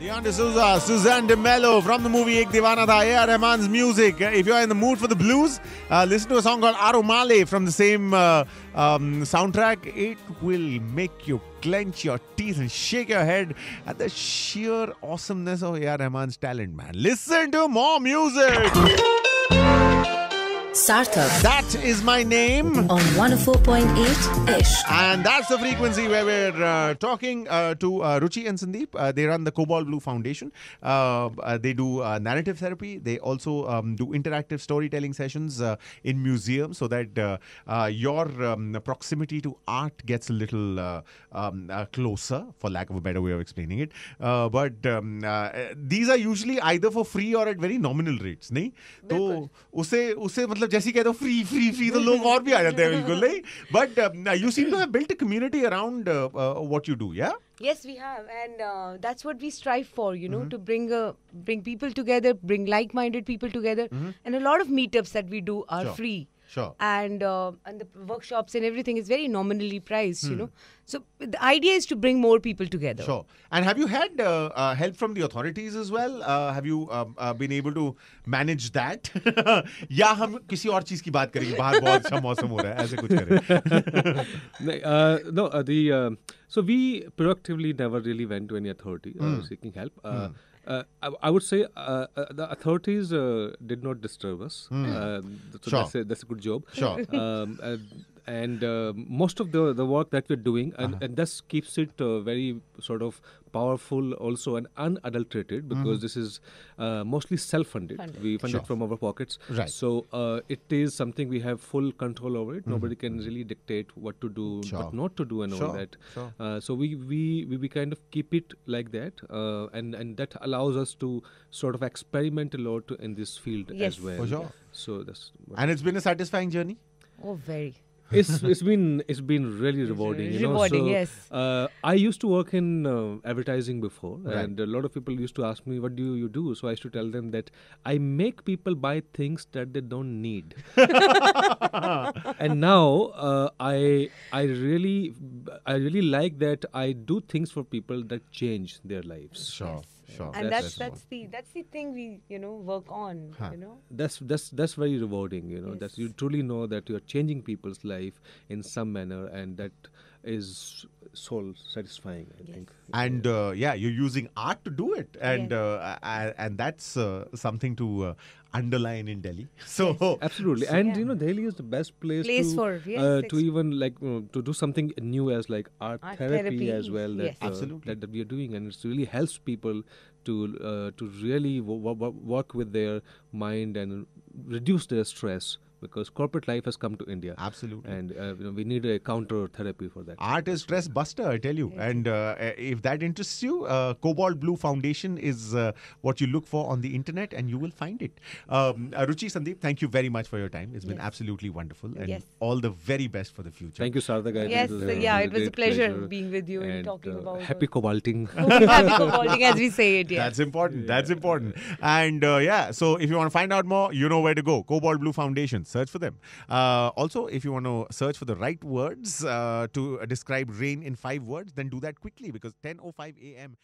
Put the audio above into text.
Leon D'Souza, Suzanne D'Mello from the movie Ekk Deewana Tha, A.R. Rahman's music. Uh, If you're in the mood for the blues, uh, listen to a song called Aaromale from the same uh, um, soundtrack. It will make you clench your teeth and shake your head at the sheer awesomeness of A.R. Rahman's talent, man. Listen to more music. That is my name. On 104.8 Ishq. And that's the frequency where we're uh, talking uh, to uh, Ruchi and Sundeep. Uh, they run the Cobalt Blue Foundation. Uh, uh, they do narrative therapy. They also um, do interactive storytelling sessions in museums so that your um, proximity to art gets a little um, closer, for lack of a better way of explaining it. but um, these are usually either for free or at very nominal rates. नहीं तो उसे उसे मतलब जैसे कह दो free free free तो लोग और भी आ जाते हैं बिल्कुल नहीं but you seem to have built a community around what you do yeah Yes, we have, and uh, that's what we strive for. You know, to bring uh, bring people together, bring like-minded people together, and a lot of meetups that we do are Sure. free. Sure. And uh, and the workshops and everything is very nominally priced. You know, so the idea is to bring more people together. Sure. And have you had uh, uh, help from the authorities as well? Uh, have you um, uh, been able to manage that? या हम किसी और चीज की बात करेंगे बाहर बहुत अच्छा मौसम हो रहा है ऐसे कुछ करें No, uh, no uh, the uh, so we proactively never really went to any authority uh, seeking help. Uh, uh, I, I would say uh, uh, the authorities uh, did not disturb us. Uh, so Sure. that's, a, that's a good job. Sure. Um, and uh, most of the, the work that we're doing, and, and this keeps it uh, very sort of powerful also and unadulterated because this is uh, mostly self-funded. Funded. We fund Sure. it from our pockets. Right. So uh, it is something we have full control over it. Nobody can really dictate what to do, Sure. what not to do, and all that. sure. Uh, so we, we we we kind of keep it like that, uh, and and that allows us to sort of experiment a lot in this field Yes. as well. For sure. So that's and it's been a satisfying journey Oh, very. It's it's been it's been really rewarding. You know? Rewarding, So, yes. Uh, I used to work in uh, advertising before, Right. and a lot of people used to ask me, "What do you do?" So I used to tell them that I make people buy things that they don't need. and now uh, I I really I really like that I do things for people that change their lives. sure sure And That's- that's that's the that's the thing we you know work on. Huh. You know. That's that's that's very rewarding. You know that you truly know that you are changing people's life in some manner, and that is soul satisfying. I Yes. think. and uh, yeah you're using art to do it and Yes. uh, and that's uh, something to uh, underline in delhi so Absolutely, So- and Yeah. you know Delhi is the best place, Place to, for, yes, uh, to even like to do something new as like art, Art therapy, therapy, as well. That, yes. uh, Absolutely. that, that we are doing, and it really helps people to uh, to really w- w- work with their mind and reduce their stress because corporate life has come to India, absolutely and uh, you know we need a counter therapy for that. art is stress buster i tell you and uh, if that interests you uh, cobalt blue foundation is uh, what you look for on the internet and you will find it um, uh, ruchi sundeep thank you very much for your time it's been Yes. absolutely wonderful and Yes. all the very best for the future Thank you, Sarthak. Yes, it was a- yeah, it was a great pleasure being with you and and talking uh, about happy cobalting. happy cobalting as we say it. Yeah. That's important. That's important. And uh, yeah, so if you want to find out more, you know where to go. Cobalt Blue Foundation. Search for them. Uh, also, if you want to search for the right words uh, to describe rain in five words, then do that quickly because 10:05 a.m.